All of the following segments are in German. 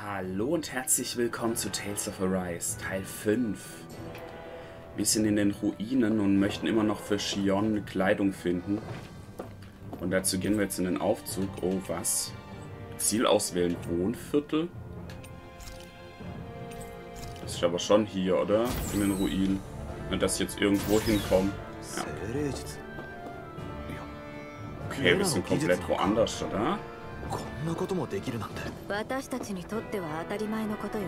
Hallo und herzlich willkommen zu Tales of Arise, Teil 5. Wir sind in den Ruinen und möchten immer noch für Shion Kleidung finden. Und dazu gehen wir jetzt in den Aufzug. Oh, was? Ziel auswählen, Wohnviertel? Das ist aber schon hier, oder? In den Ruinen. Wenn das jetzt irgendwo hinkommt. Ja. Okay, wir sind komplett woanders, oder? こんなこともできるなんて私たちにとっては当たり前のことよ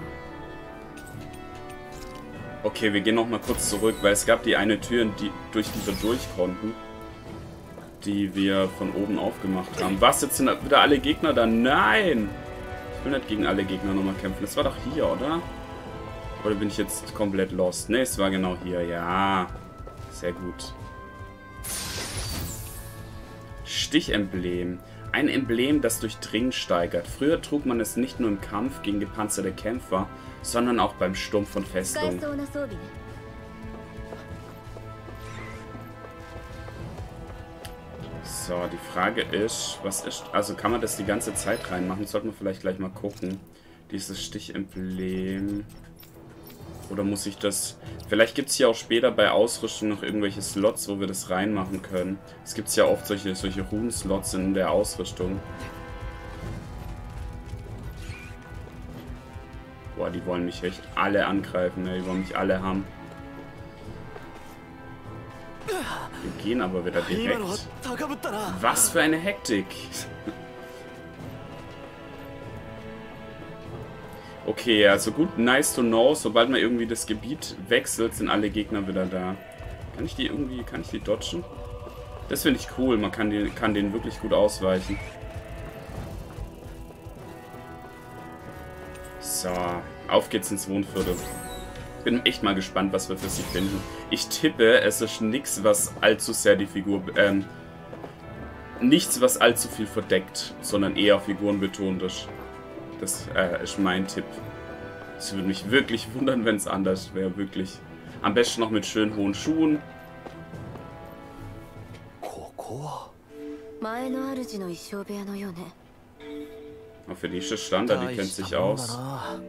Okay, wir gehen noch mal kurz zurück, weil es gab die eine Tür, die, durch die wir durch konnten. Die wir von oben aufgemacht haben. Was, jetzt sind da wieder alle Gegner da? Nein! Ich will nicht gegen alle Gegner nochmal kämpfen. Das war doch hier, oder? Oder bin ich jetzt komplett lost? Ne, es war genau hier. Ja, sehr gut. Stichemblem. Ein Emblem, das durch Dringen steigert. Früher trug man es nicht nur im Kampf gegen gepanzerte Kämpfer, sondern auch beim Sturm von Festungen. So, die Frage ist, was ist... Also kann man das die ganze Zeit reinmachen? Sollten wir vielleicht gleich mal gucken. Dieses Stichemblem... Oder muss ich das... Vielleicht gibt es hier auch später bei Ausrüstung noch irgendwelche Slots, wo wir das reinmachen können. Es gibt ja oft solche, solche Runen-Slots in der Ausrüstung. Boah, die wollen mich echt alle angreifen, Ne? Die wollen mich alle haben. Wir gehen aber wieder direkt. Was für eine Hektik. Okay, also gut, nice to know. Sobald man irgendwie das Gebiet wechselt, sind alle Gegner wieder da. Kann ich die irgendwie, kann ich die dodgen? Das finde ich cool, man kann, die, kann denen wirklich gut ausweichen. So, auf geht's ins Wohnviertel. Bin echt mal gespannt, was wir für sie finden. Ich tippe, es ist nichts, was allzu sehr die Figur, ähm, nichts, was allzu viel verdeckt, sondern eher figurenbetont ist. Das äh, ist mein Tipp. Es würde mich wirklich wundern, wenn es anders wäre, wirklich. Am besten noch mit schön hohen Schuhen. ここは前の主の一生部屋のようね Aber für die ist das Standard, die kennt sich もんだ aus. な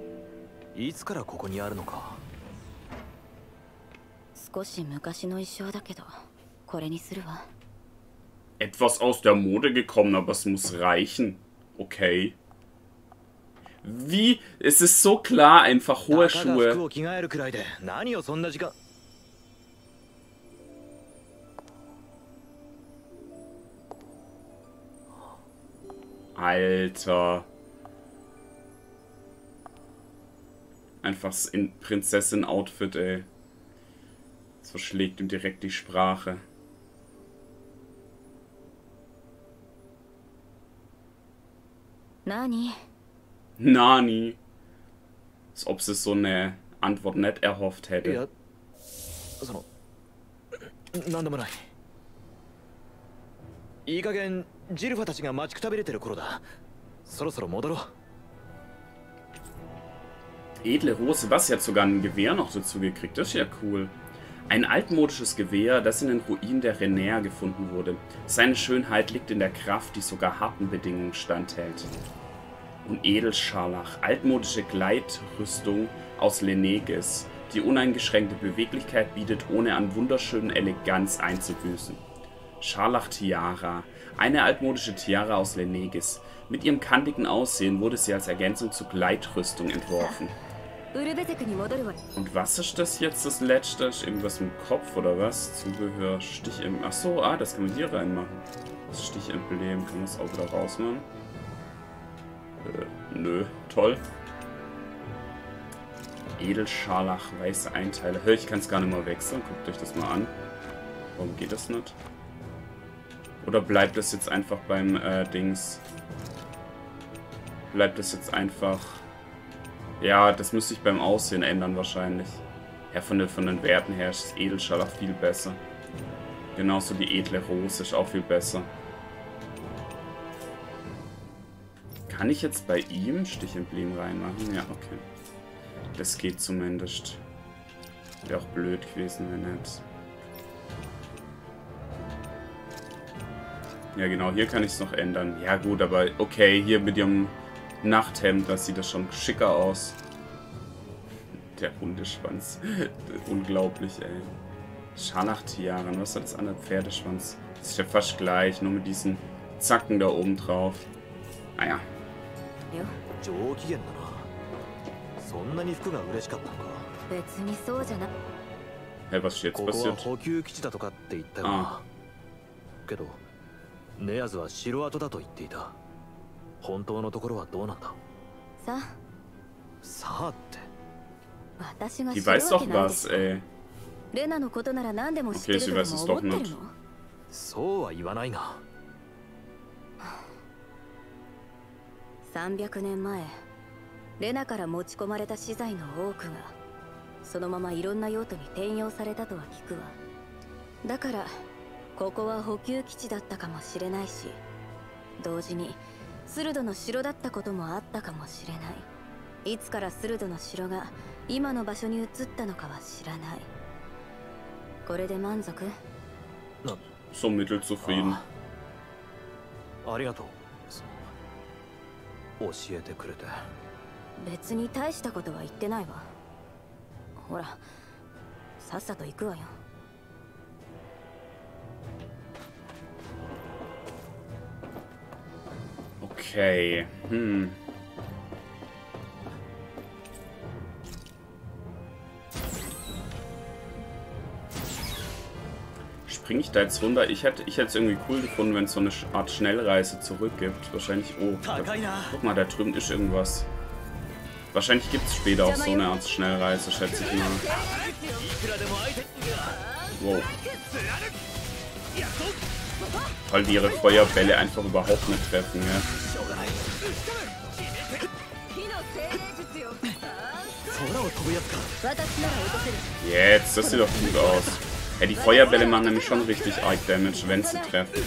いつからここにあるのか少し昔の一生だけどこれにするわ Etwas aus der Mode gekommen, aber es muss reichen. Okay. Wie? Es ist so klar einfach hohe Schuhe. Alter. Einfach in Prinzessin-Outfit, ey. Das verschlägt ihm direkt die Sprache. Nani? Nani. Als ob sie so eine Antwort nicht erhofft いや hätte. その何でもないいい加減ジルファたちが待ちくたびれてる頃だそろそろ戻ろう Edle Rose, was? Sie hat sogar ein Gewehr noch dazu gekriegt. Das ist ja cool. Ein altmodisches Gewehr, das in den Ruinen der Renea gefunden wurde. Seine Schönheit liegt in der Kraft, die sogar harten Bedingungen standhält. und Edelscharlach, altmodische Gleitrüstung aus Lenegis, die uneingeschränkte Beweglichkeit bietet, ohne an wunderschönen Eleganz einzubüßen. Scharlach-Tiara, eine altmodische Tiara aus Lenegis. Mit ihrem kantigen Aussehen wurde sie als Ergänzung zur Gleitrüstung entworfen. Und was ist das jetzt, das letzte? Ist irgendwas im Kopf oder was? Zubehör, Stichemblem. Achso, ah, das kann man hier reinmachen. Das Stichemblem kann man es auch wieder rausmachen. Äh, nö, toll. Edelscharlach, weiße Einteile. Hör, ich kann es gar nicht mal wechseln. Guckt euch das mal an. Warum geht das nicht? Oder bleibt das jetzt einfach beim äh, Dings? Bleibt das jetzt einfach... Ja, das müsste ich beim Aussehen ändern wahrscheinlich. Ja, von den, von den Werten her ist Edelscharlach viel besser. Genauso die edle Rose ist auch viel besser. Kann ich jetzt bei ihm Stichemblem reinmachen? Ja, okay. Das geht zumindest. Wäre auch blöd gewesen, wenn nicht. Ja, genau, hier kann ich es noch ändern. Ja, gut, aber okay, hier mit ihrem Nachthemd, da sieht das schon schicker aus. Der Hundeschwanz. Unglaublich, ey. Scharlachtiaran, was hat das andere Pferdeschwanz? Das ist ja fast gleich, nur mit diesen Zacken da oben drauf. Naja. 上機嫌だな。そんなに服が嬉しかったのか。別にそうじゃな。Hä, was ist jetzt ここは passiert? 補給基地だとかって言ったよあなけどネアズは城跡だと言っていた。本当のところはどうなんだ？ささあって。私が知るわけないです.レナのことなら何でも知ってると思ってる.の？そうは言わないが300年前レナから持ち込まれた資材の多くがそのままいろんな用途に転用されたとは聞くわ。だからここは補給基地だったかもしれないし同時にスルドの城だったこともあったかもしれない。いつからスルドの城が今の場所に移ったのかは知らない。これで満足？So mittelzufrieden. あありがとう。その教えてくれて別に大したことは言ってないわほらさっさと行くわよ Okay. Hm. springe ich da jetzt runter? Ich hätte ich es irgendwie cool gefunden, wenn es so eine Art Schnellreise zurückgibt. Wahrscheinlich, oh, da, guck mal, da drüben ist irgendwas. Wahrscheinlich gibt es später auch so eine Art Schnellreise, schätze ich mal. Wow. Weil die ihre Feuerbälle einfach überhaupt nicht treffen, ja. Jetzt, das sieht doch gut aus. Ja, die Feuerbälle machen nämlich schon richtig arg Damage, wenn sie treffen.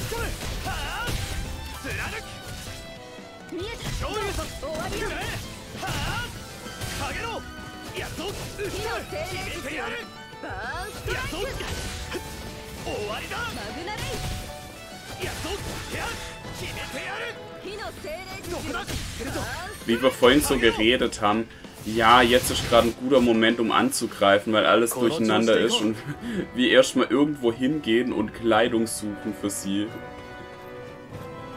Wie wir vorhin so geredet haben, ja, jetzt ist gerade ein guter Moment, um anzugreifen, weil alles durcheinander ist und wir erstmal irgendwo hingehen und Kleidung suchen für sie.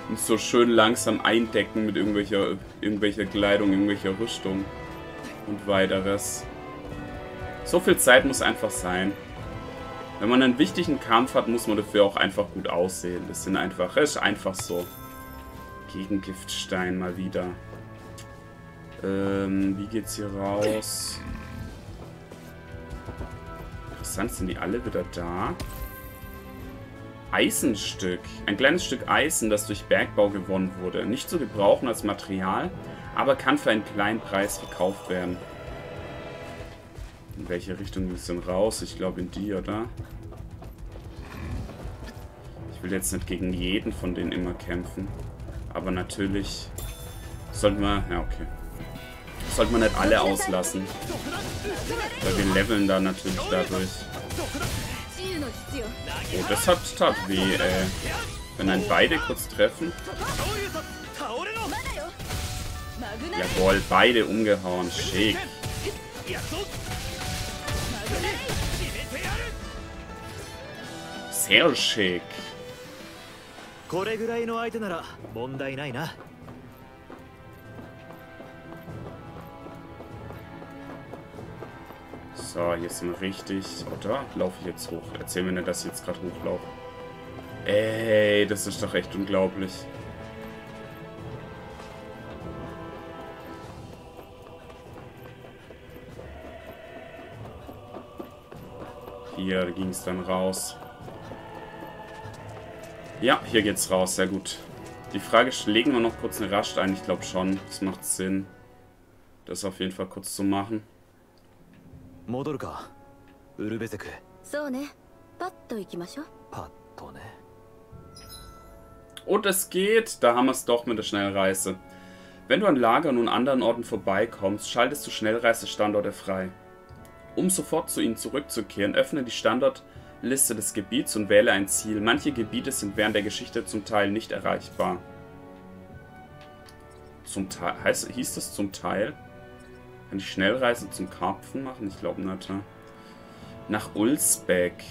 Und so schön langsam eindecken mit irgendwelcher, irgendwelcher Kleidung, irgendwelcher Rüstung und weiteres. So viel Zeit muss einfach sein. Wenn man einen wichtigen Kampf hat, muss man dafür auch einfach gut aussehen. Das sind einfach, das ist einfach so. Gegen Giftstein mal wieder. Ähm, wie geht's hier raus? Interessant, sind die alle wieder da? Eisenstück. Ein kleines Stück Eisen, das durch Bergbau gewonnen wurde. Nicht zu gebrauchen als Material, aber kann für einen kleinen Preis verkauft werden. In welche Richtung ist denn raus? Ich glaube in die, oder? Ich will jetzt nicht gegen jeden von denen immer kämpfen. Aber natürlich sollten wir... Ja, okay Sollte man nicht alle auslassen. Weil wir leveln da natürlich dadurch. 治癒の必要 Oh, das hat tat weh, ey. Wenn einen beide kurz treffen. まだよマグナレイ Jawohl, beide umgehauen. Schick. マグナレイ Sehr schick. これぐらいの相手なら問題ないな So, hier sind wir richtig. Oder? Laufe ich jetzt hoch? Erzähl mir nicht, dass ich jetzt gerade hochlaufe. Ey, das ist doch echt unglaublich. Hier ging es dann raus. Ja, hier geht's raus. Sehr gut. Die Frage ist, legen wir noch kurz eine Rast ein? Ich glaube schon. Das macht Sinn. Das auf jeden Fall kurz zu machen. 戻るかウルベゼクへそうねパッと行きましょうパッとね Und es geht. Da haben wir es doch mit der Schnellreise. Wenn du an Lagern und anderen Orten vorbeikommst, schaltest du Schnellreisestandorte frei. Um sofort zu ihnen zurückzukehren, öffne die Standortliste des Gebiets und wähle ein Ziel. Manche Gebiete sind während der Geschichte zum Teil nicht erreichbar. Zum Teil. Heißt, hieß das zum Teil? Kann ich Schnellreise zum Karpfen machen? Ich glaube nicht. Nach Ulsbeck.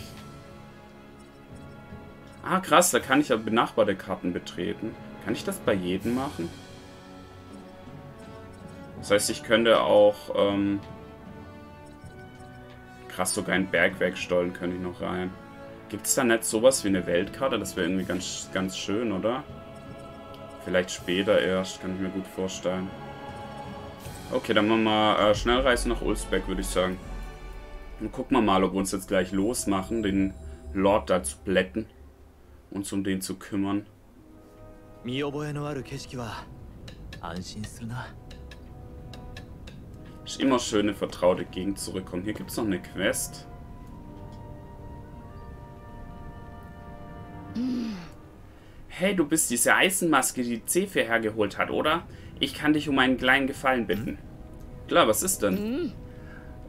Ah, krass, da kann ich ja benachbarte Karten betreten. Kann ich das bei jedem machen? Das heißt, ich könnte auch... Ähm krass, sogar ein Bergwerk stollen könnte ich noch rein. Gibt es da nicht sowas wie eine Weltkarte? Das wäre irgendwie ganz, ganz schön, oder? Vielleicht später erst, kann ich mir gut vorstellen. Okay, dann machen wir äh, Schnellreise nach Ulsbeck, würde ich sagen. Und gucken wir mal, ob wir uns jetzt gleich losmachen, den Lord da zu blätten. Uns um den zu kümmern. Ist immer schön, eine vertraute Gegend zurückkommen. Hier gibt es noch eine Quest. Hey, du bist diese Eisenmaske, die C4 hergeholt hat, oder? Ich kann dich um einen kleinen Gefallen bitten. Klar, was ist denn?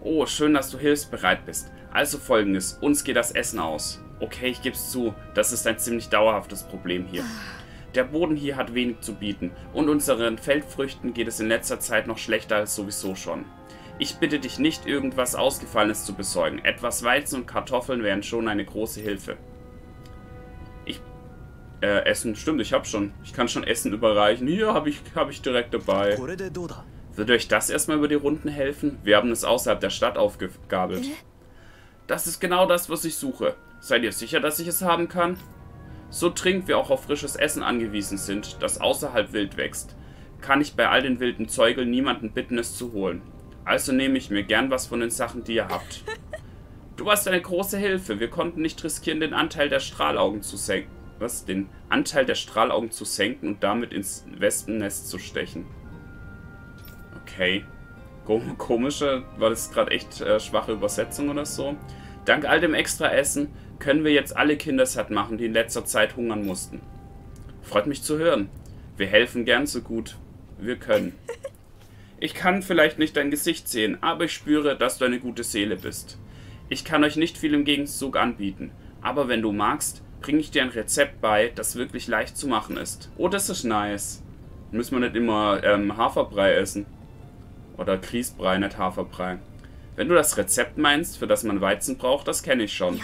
Oh, schön, dass du hilfsbereit bist. Also folgendes, uns geht das Essen aus. Okay, ich geb's zu, das ist ein ziemlich dauerhaftes Problem hier. Der Boden hier hat wenig zu bieten und unseren Feldfrüchten geht es in letzter Zeit noch schlechter als sowieso schon. Ich bitte dich nicht, irgendwas Ausgefallenes zu besorgen. Etwas Weizen und Kartoffeln wären schon eine große Hilfe. Äh, Essen, stimmt, ich hab schon. Ich kann schon Essen überreichen. Hier habe ich, hab ich direkt dabei. Würde euch das erstmal über die Runden helfen? Wir haben es außerhalb der Stadt aufgegabelt. Das ist genau das, was ich suche. Seid ihr sicher, dass ich es haben kann? So dringend wir auch auf frisches Essen angewiesen sind, das außerhalb wild wächst, kann ich bei all den wilden Zeugeln niemanden bitten, es zu holen. Also nehme ich mir gern was von den Sachen, die ihr habt. Du warst eine große Hilfe. Wir konnten nicht riskieren, den Anteil der Strahlaugen zu senken. Was? Den Anteil der Strahlaugen zu senken und damit ins Wespennest zu stechen. Okay. Komische, war das gerade echt äh, schwache Übersetzung oder so? Dank all dem extra Essen können wir jetzt alle Kinder satt machen, die in letzter Zeit hungern mussten. Freut mich zu hören. Wir helfen gern so gut wir können. Ich kann vielleicht nicht dein Gesicht sehen, aber ich spüre, dass du eine gute Seele bist. Ich kann euch nicht viel im Gegenzug anbieten, aber wenn du magst, bringe ich dir ein Rezept bei, das wirklich leicht zu machen ist. Oh, das ist nice. Müssen wir nicht immer ähm, Haferbrei essen. Oder Grießbrei, nicht Haferbrei. Wenn du das Rezept meinst, für das man Weizen braucht, das kenne ich schon.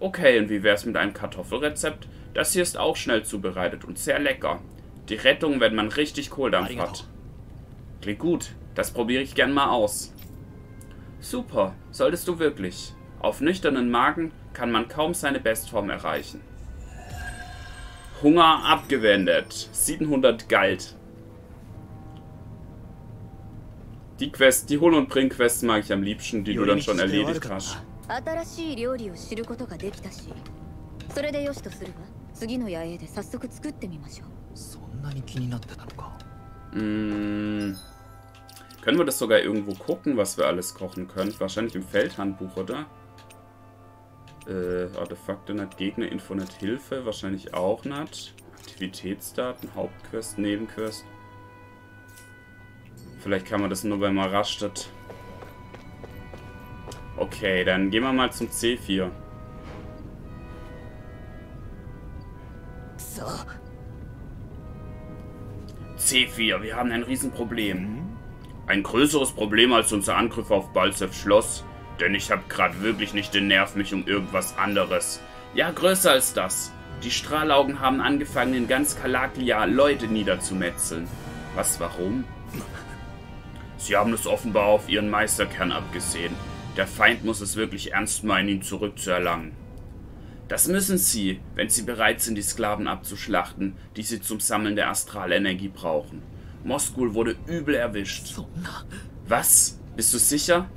Okay, und wie wär's mit einem Kartoffelrezept? Das hier ist auch schnell zubereitet und sehr lecker. Die Rettung, wenn man richtig Kohldampf hat. Klingt gut. Das probiere ich gern mal aus. Super, solltest du wirklich. Auf nüchternen Magen kann man kaum seine Bestform erreichen. Hunger abgewendet. 700 galt. Die Quest, die Hol- und Bring-Quests mag ich am liebsten, die du dann schon erledigt hast. Mmh. Können wir das sogar irgendwo gucken, was wir alles kochen können? Wahrscheinlich im Feldhandbuch, oder? Äh, Artefakte nicht, Gegner, Info nicht, Hilfe, wahrscheinlich auch nicht. Aktivitätsdaten, Hauptquest, Nebenquest. Vielleicht kann man das nur bei Marastet. Okay, dann gehen wir mal zum C4. So C4, wir haben ein Riesenproblem. Ein größeres Problem als unser Angriff auf Balzev Schloss. Denn ich habe gerade wirklich nicht den Nerv, mich um irgendwas anderes. Ja, größer als das. Die Strahlaugen haben angefangen, in ganz Kalaklia Leute niederzumetzeln. Was, warum? Sie haben es offenbar auf ihren Meisterkern abgesehen. Der Feind muss es wirklich ernst meinen, ihn zurückzuerlangen. Das müssen sie, wenn sie bereit sind, die Sklaven abzuschlachten, die sie zum Sammeln der Astralenergie brauchen. Moskul wurde übel erwischt. Was? Bist du sicher?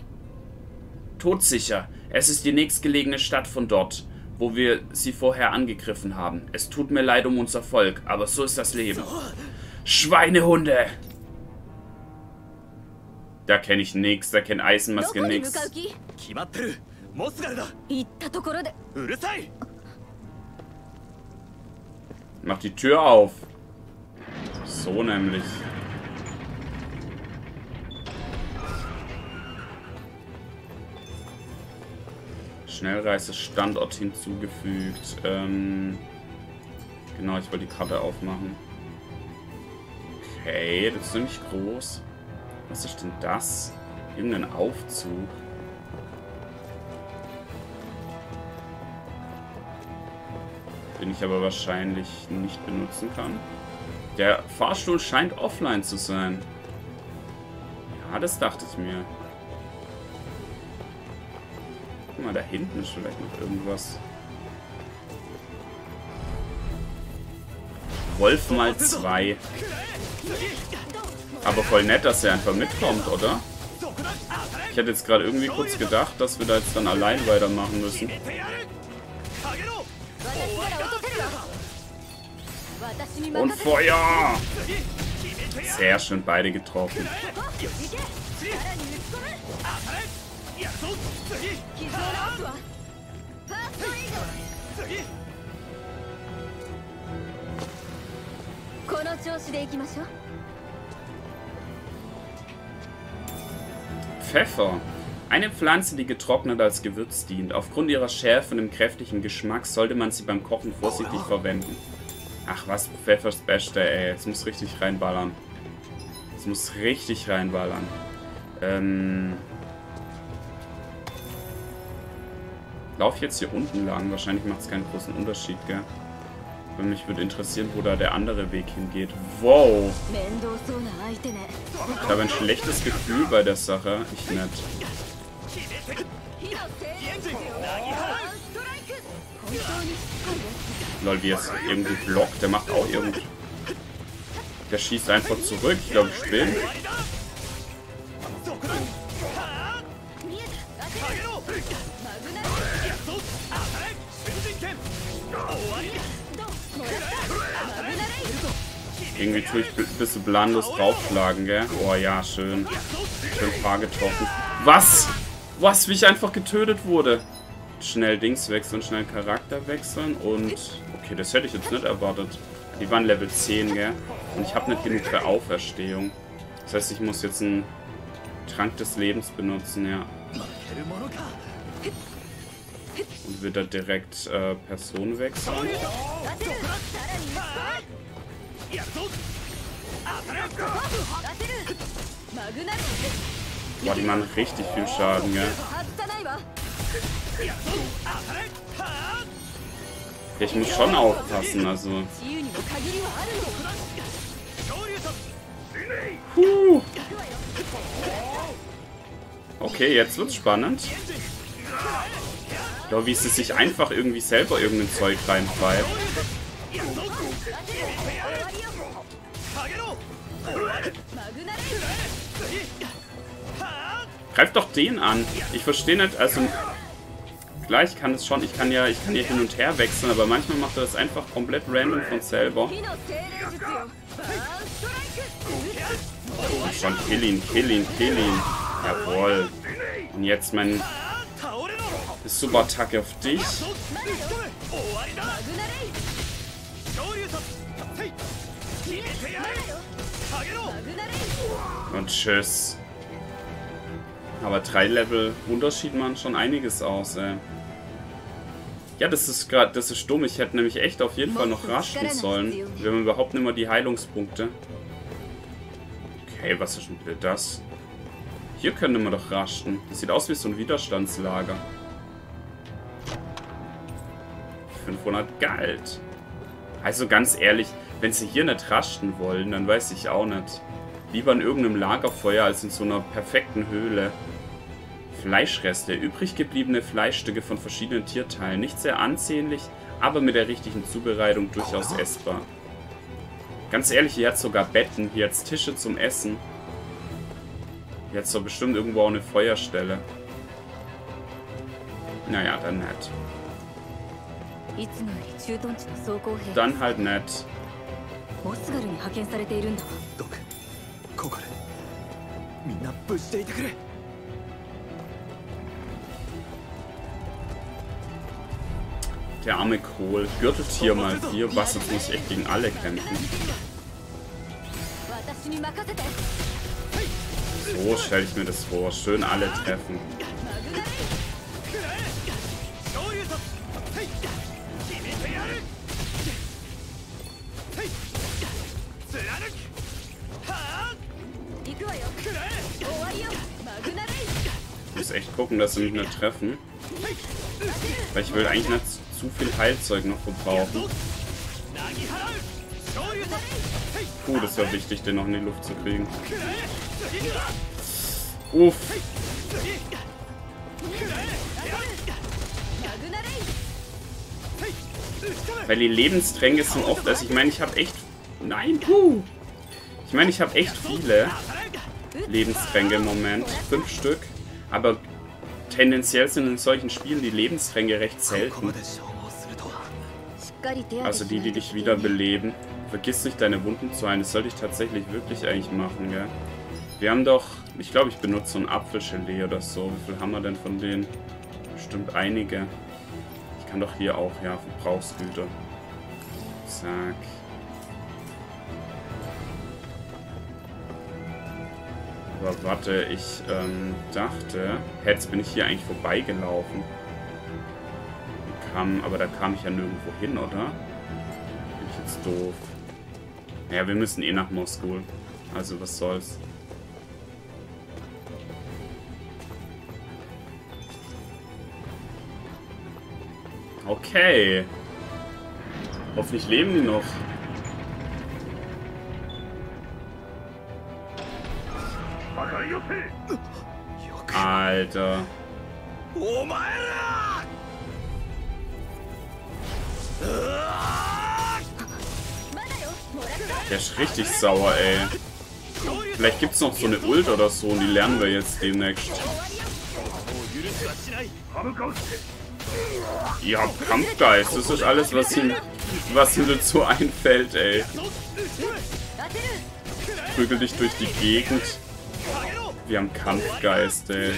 Todsicher. Es ist die nächstgelegene Stadt von dort, wo wir sie vorher angegriffen haben. Es tut mir leid um unser Volk, aber so ist das Leben. Schweinehunde! Da kenne ich nix, da kennt Eisenmaske nix. Mach die Tür auf. So nämlich. Schnellreisestandort hinzugefügt. Ähm, genau, ich wollte die Karte aufmachen. Okay, das ist ziemlich groß. Was ist denn das? Irgendein Aufzug. Den ich aber wahrscheinlich nicht benutzen kann. Der Fahrstuhl scheint offline zu sein. Ja, das dachte ich mir. Guck mal, da hinten ist vielleicht noch irgendwas. Wolf mal zwei. Aber voll nett, dass er einfach mitkommt, oder? Ich hätte jetzt gerade irgendwie kurz gedacht, dass wir da jetzt dann allein weitermachen müssen. Und Feuer! Sehr schön, beide getroffen. Pfeffer. Eine Pflanze, die getrocknet als Gewürz dient. Aufgrund ihrer Schärfe und dem kräftigen Geschmack sollte man sie beim Kochen vorsichtig verwenden. Ach was, Pfeffers Beste, ey. Es muss richtig reinballern. Es muss richtig reinballern. Ähm... Lauf jetzt hier unten lang. Wahrscheinlich macht es keinen großen Unterschied, gell? Aber mich würde interessieren, wo da der andere Weg hingeht. Wow! Ich habe ein schlechtes Gefühl bei der Sache. Ich nicht. Lol, wie es irgendwie blockt. Der macht auch irgendwie... Der schießt einfach zurück. Ich glaube, ich bin. Irgendwie tue ich ein bisschen blandes draufschlagen, gell? Oh ja, schön. Schön Paar getroffen. Was? Was, wie ich einfach getötet wurde? Schnell Dings wechseln, schnell Charakter wechseln und... Okay, das hätte ich jetzt nicht erwartet. Die waren Level 10, gell? Und ich habe nicht genug für Auferstehung. Das heißt, ich muss jetzt einen Trank des Lebens benutzen, ja. Und wird da direkt äh, Person wechseln. Boah, die machen richtig viel Schaden, gell? Ich muss schon aufpassen, also. Puh. Okay, jetzt wird's spannend. Ja, wie sie sich einfach irgendwie selber irgendein Zeug reinpfeift. Greif doch den an. Ich verstehe nicht, also gleich kann es schon, ich kann ja, ich kann ja hin und her wechseln, aber manchmal macht er das einfach komplett random von selber. Schon kill ihn, kill ihn, kill ihn. Jawohl. Und jetzt mein Super-Attacke auf dich. Und tschüss. Aber drei Level Unterschied machen schon einiges aus, ey. Ja, das ist gerade, das ist dumm. Ich hätte nämlich echt auf jeden Fall noch raschen sollen. Wir haben überhaupt nicht mehr die Heilungspunkte. Okay, was ist denn bitte das? Hier können wir doch raschen. Das sieht aus wie so ein Widerstandslager. 500 Geld. Also ganz ehrlich, wenn sie hier nicht raschen wollen, dann weiß ich auch nicht. Lieber in irgendeinem Lagerfeuer als in so einer perfekten Höhle. Fleischreste, übrig gebliebene Fleischstücke von verschiedenen Tierteilen. Nicht sehr ansehnlich, aber mit der richtigen Zubereitung durchaus essbar. Ganz ehrlich, hier hat sogar Betten, hier hat Tische zum Essen. Hier hat doch bestimmt irgendwo auch eine Feuerstelle. Naja, dann nett. Dann halt nett. モスガルに派遣されているんだわドクココルみんな無事でいてくれ Der arme Kohl. Gürteltier mal hier. Was, jetzt muss ich echt gegen alle kämpfen. So stelle ich mir das vor. Schön alle treffen. Ich muss echt gucken, dass sie mich nur treffen. Weil ich will eigentlich nicht zu viel Heilzeug noch gebrauchen. Puh, das war wichtig, den noch in die Luft zu kriegen. Uff. Weil die Lebenstränke sind oft, also ich meine, ich habe echt... Nein, puh. Ich meine, ich habe echt viele. Lebenstränke im Moment. Fünf Stück. Aber tendenziell sind in solchen Spielen die Lebenstränke recht selten. Also die, die dich wiederbeleben. Vergiss nicht, deine Wunden zu heilen. Das sollte ich tatsächlich wirklich eigentlich machen, gell? Wir haben doch... Ich glaube, ich benutze so ein Apfelgelee oder so. Wie viel haben wir denn von denen? Bestimmt einige. Ich kann doch hier auch, ja, Verbrauchsgüter. Zack. Aber warte, ich ähm, dachte... Jetzt bin ich hier eigentlich vorbeigelaufen. Kam, aber da kam ich ja nirgendwo hin, oder? Bin ich jetzt doof. Ja, wir müssen eh nach Moskau. Also was soll's. Okay. Hoffentlich leben die noch. Alter. Der ist richtig sauer, ey. Vielleicht gibt's noch so eine Ult oder so und die lernen wir jetzt demnächst. Ihr habt Kampfgeist. Das ist alles, was ihm, was ihm dazu einfällt, ey. Prügel dich durch die Gegend. Wir haben Kampfgeist, ey.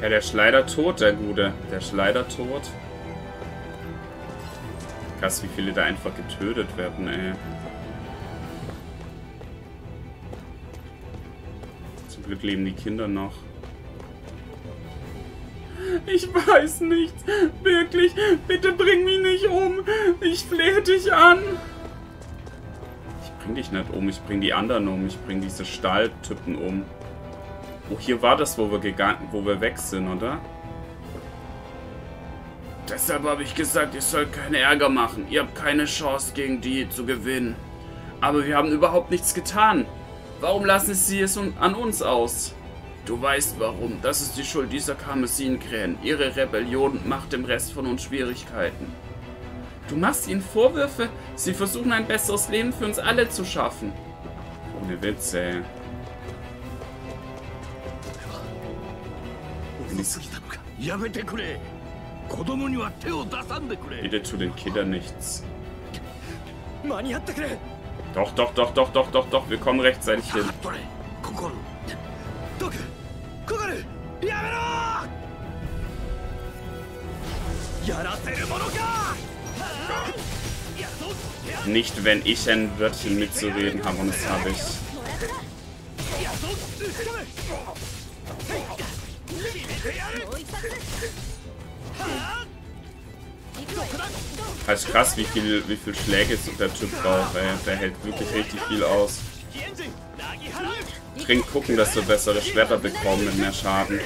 Ja, der ist leider tot, der Gute. Der ist leider tot. Krass, wie viele da einfach getötet werden, ey. Glück leben die Kinder noch. Ich weiß nicht. Wirklich. Bitte bring mich nicht um. Ich flehe dich an. Ich bring dich nicht um. Ich bring die anderen um. Ich bring diese Stahltypen um. Oh, hier war das, wo wir gegangen, wo wir weg sind, oder? Deshalb habe ich gesagt, ihr sollt keinen Ärger machen. Ihr habt keine Chance, gegen die zu gewinnen. Aber wir haben überhaupt nichts getan. Warum lassen sie es an uns aus? Du weißt warum. Das ist die Schuld dieser Karmesinkrähen. Ihre Rebellion macht dem Rest von uns Schwierigkeiten. Du machst ihnen Vorwürfe? Sie versuchen ein besseres Leben für uns alle zu schaffen. Ohne Witze, ey. Bitte zu den Kindern nichts. Doch, doch, doch, doch, doch, doch, doch, wir kommen rechtzeitig hin. Nicht, wenn ich ein Wörtchen mitzureden habe und das habe ich. Das ist krass, wie viel, wie viel Schläge der Typ braucht, ey. Der hält wirklich richtig viel aus. Dringend gucken, dass wir bessere Schwerter bekommen mit mehr Schaden.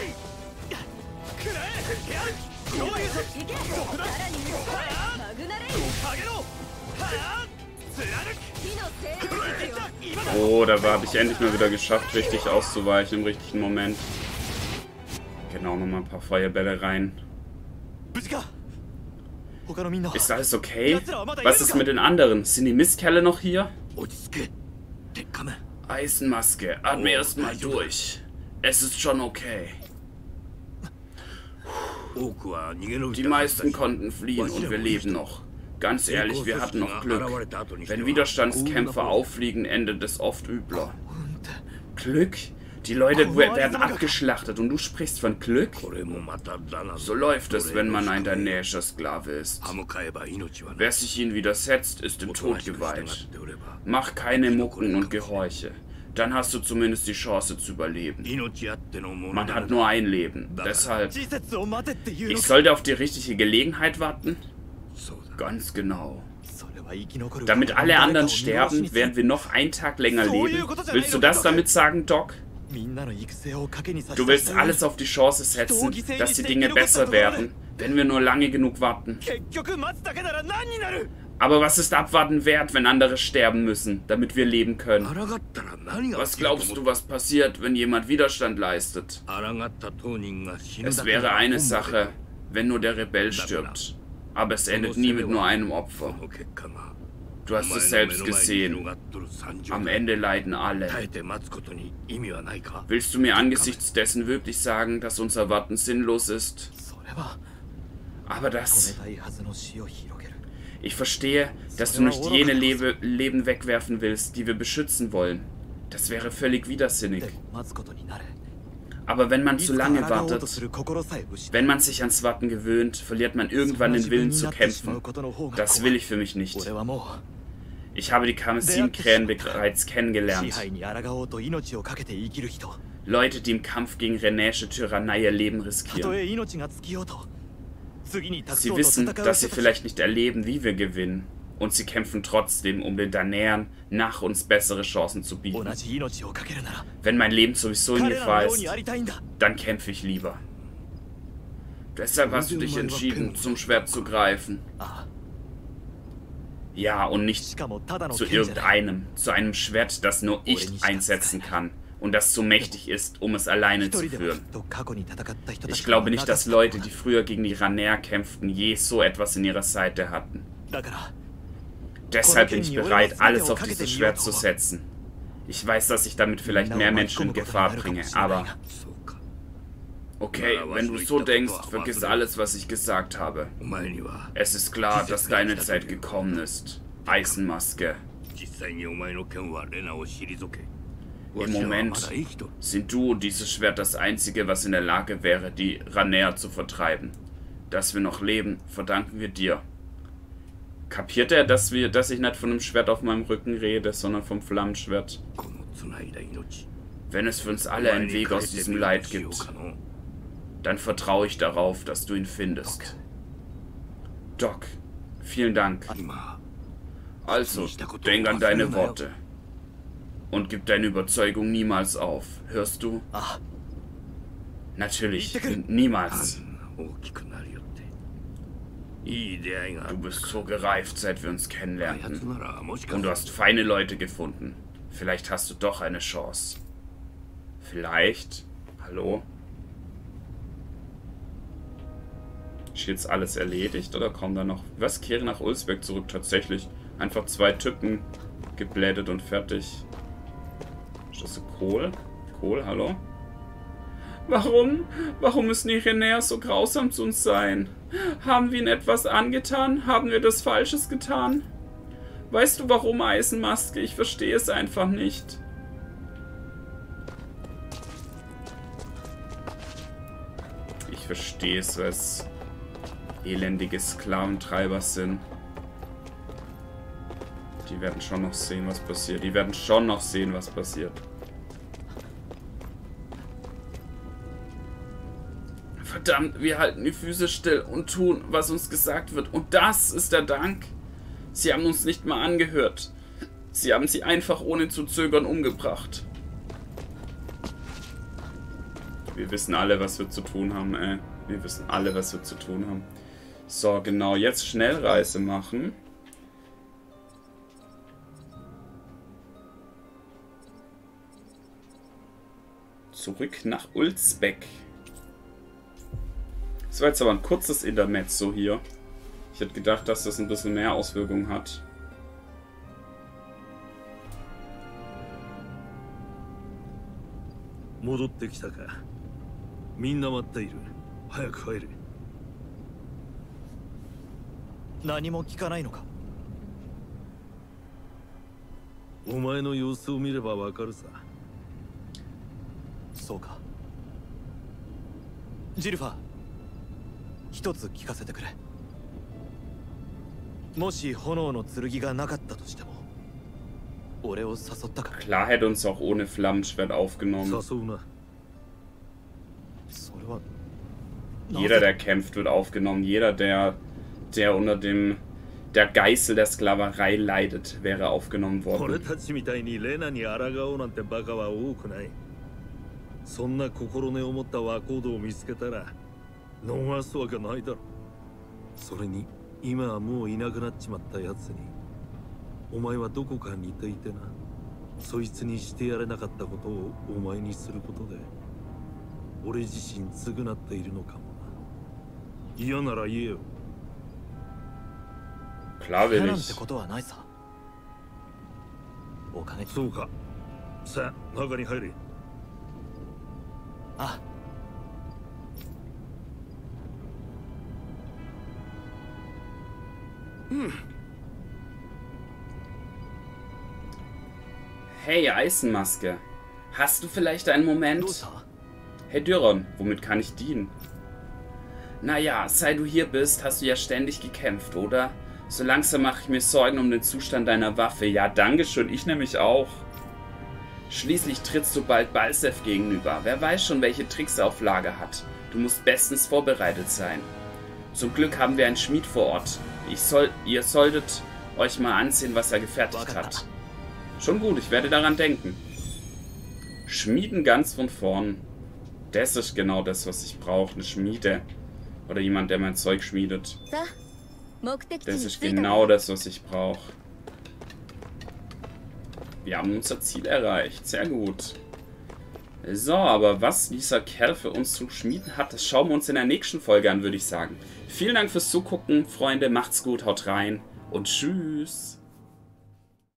Oh, da habe ich endlich mal wieder geschafft, richtig auszuweichen im richtigen Moment. Genau, nochmal ein paar Feuerbälle rein. Ist alles okay? Was ist mit den anderen? Sind die Mistkerle noch hier? Eisenmaske, atme erstmal durch. Es ist schon okay. Die meisten konnten fliehen und wir leben noch. Ganz ehrlich, wir hatten noch Glück. Wenn Widerstandskämpfer auffliegen, endet es oft übler. Glück? Die Leute werden abgeschlachtet und du sprichst von Glück? So läuft es, wenn man ein danaischer Sklave ist. Wer sich ihnen widersetzt, ist dem Tod geweiht. Mach keine Mucken und gehorche. Dann hast du zumindest die Chance zu überleben. Man hat nur ein Leben. Deshalb... Ich sollte auf die richtige Gelegenheit warten? Ganz genau. Damit alle anderen sterben, während wir noch einen Tag länger leben. Willst du das damit sagen, Doc? Du willst alles auf die Chance setzen, dass die Dinge besser werden, wenn wir nur lange genug warten. Aber was ist Abwarten wert, wenn andere sterben müssen, damit wir leben können? Was glaubst du, was passiert, wenn jemand Widerstand leistet? Es wäre eine Sache, wenn nur der Rebell stirbt. Aber es endet nie mit nur einem Opfer. Du hast es selbst gesehen. Am Ende leiden alle. Willst du mir angesichts dessen wirklich sagen, dass unser Warten sinnlos ist? Aber das... Ich verstehe, dass du nicht jene Lebe Leben wegwerfen willst, die wir beschützen wollen. Das wäre völlig widersinnig. Aber wenn man zu lange wartet, wenn man sich ans Warten gewöhnt, verliert man irgendwann den Willen zu kämpfen. Das will ich für mich nicht. Ich habe die Kamessin-Krähen bereits kennengelernt. Leute, die im Kampf gegen renäische Tyrannei ihr Leben riskieren. Sie wissen, dass sie vielleicht nicht erleben, wie wir gewinnen. Und sie kämpfen trotzdem, um den Danäern nach uns bessere Chancen zu bieten. Wenn mein Leben sowieso in Gefahr ist, dann kämpfe ich lieber. Deshalb hast du dich entschieden, zum Schwert zu greifen. Ja, und nicht zu irgendeinem, zu einem Schwert, das nur ich einsetzen kann und das zu mächtig ist, um es alleine zu führen. Ich glaube nicht, dass Leute, die früher gegen die Raner kämpften, je so etwas in ihrer Seite hatten. Deshalb bin ich bereit, alles auf dieses Schwert zu setzen. Ich weiß, dass ich damit vielleicht mehr Menschen in Gefahr bringe, aber Okay, wenn du so denkst, vergiss alles, was ich gesagt habe. Es ist klar, dass deine Zeit gekommen ist. Eisenmaske. Im Moment sind du und dieses Schwert das einzige, was in der Lage wäre, die Ranea zu vertreiben. Dass wir noch leben, verdanken wir dir. Kapiert er, dass, wir, dass ich nicht von einem Schwert auf meinem Rücken rede, sondern vom Flammenschwert? Wenn es für uns alle einen Weg aus diesem Leid gibt, dann vertraue ich darauf, dass du ihn findest. Okay. Doc, vielen Dank. Also, denk an deine Worte. Und gib deine Überzeugung niemals auf. Hörst du? Natürlich, niemals. Du bist so gereift, seit wir uns kennenlernten. Und du hast feine Leute gefunden. Vielleicht hast du doch eine Chance. Vielleicht? Hallo? Ist jetzt alles erledigt oder kommen da noch... Was? Kehre nach Ulsbeck zurück. Tatsächlich. Einfach zwei Typen geblättet und fertig. Ist das so Kohl? Kohl, hallo? Warum? Warum müssen die Renäer so grausam zu uns sein? Haben wir ihnen etwas angetan? Haben wir das Falsches getan? Weißt du warum, Eisenmaske? Ich verstehe es einfach nicht. Ich verstehe es elendige Sklaventreiber sind. Die werden schon noch sehen, was passiert. Die werden schon noch sehen, was passiert. Verdammt, wir halten die Füße still und tun, was uns gesagt wird. Und das ist der Dank. Sie haben uns nicht mal angehört. Sie haben sie einfach ohne zu zögern umgebracht. Wir wissen alle, was wir zu tun haben, ey. Wir wissen alle, was wir zu tun haben. So, genau, jetzt Schnellreise machen. Zurück nach Ulzbeck. Das war jetzt aber ein kurzes Intermezzo hier. Ich hätte gedacht, dass das ein bisschen mehr Auswirkungen hat. 戻ってきたかみんな待っている早く帰れ 何も聞かないのかお前の様子を見ればわかるさそうかジルファー一つ聞かせてくれもし炎の剣がなかったとしても俺を誘ったか Klar hätte uns auch ohne Flammenschwert aufgenommen. 誘うなそれは Jeder, der kämpft, wird aufgenommen. Jeder, der, der unter dem der Geißel der Sklaverei leidet, wäre aufgenommen worden. そんな心根を持った和コードを見つけたら逃すわけないだろそれに今はもういなくなっちまったやつにお前はどこか似ていてなそいつにしてやれなかったことをお前にすることで俺自身償っているのかもな嫌なら言えよ Klar 嫌 will なんて ich. ことはないさおかげでそうかさあ中に入れあ Hey, Eisenmaske. Hast du vielleicht einen どう Moment? した Hey Dyron, womit kann ich dienen? Naja, seit du hier bist, hast du ja ständig gekämpft, oder? So langsam mache ich mir Sorgen um den Zustand deiner Waffe. Ja, dankeschön, ich nämlich auch. Schließlich trittst du bald Balsef gegenüber. Wer weiß schon, welche Tricks er auf Lager hat. Du musst bestens vorbereitet sein. Zum Glück haben wir einen Schmied vor Ort. Ich soll, ihr solltet euch mal ansehen, was er gefertigt hat. Schon gut, ich werde daran denken. Schmieden ganz von vorn. Das ist genau das, was ich brauche. Eine Schmiede. Oder jemand, der mein Zeug schmiedet. Das ist genau das, was ich brauche. Wir haben unser Ziel erreicht. Sehr gut. So, aber was dieser Kerl für uns zu schmieden hat, das schauen wir uns in der nächsten Folge an, würde ich sagen. Vielen Dank fürs Zugucken, Freunde. Macht's gut, haut rein und tschüss.